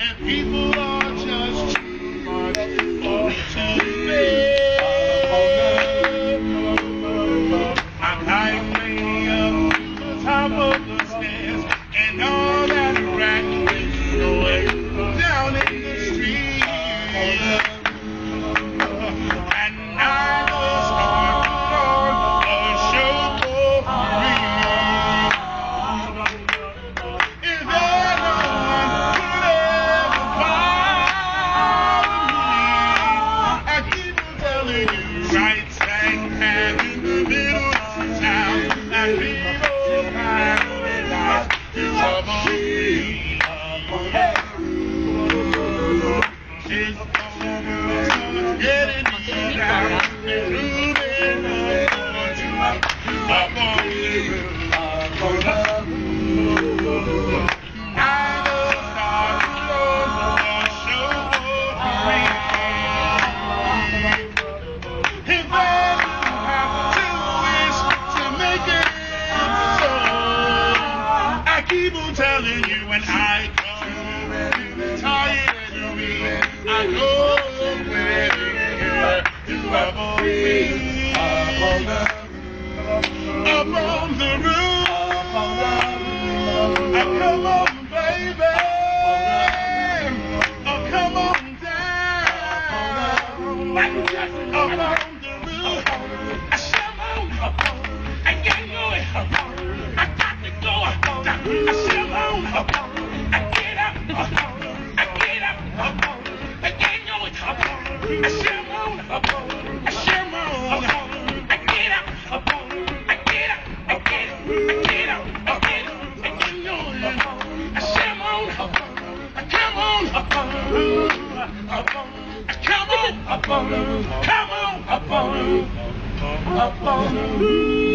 and people are It's getting down, I on telling you when I come tired of me, I go where you are ever be. Up on the roof. Oh, come on, baby. Oh, come on down. Up on I shove on. I get up. I get up. I can't go it. I shove on. I shove on. I get up. I get up. I get up. I get up. I get up. I get going. I shove on. Come on. Come on. Come on. Come on. Up on.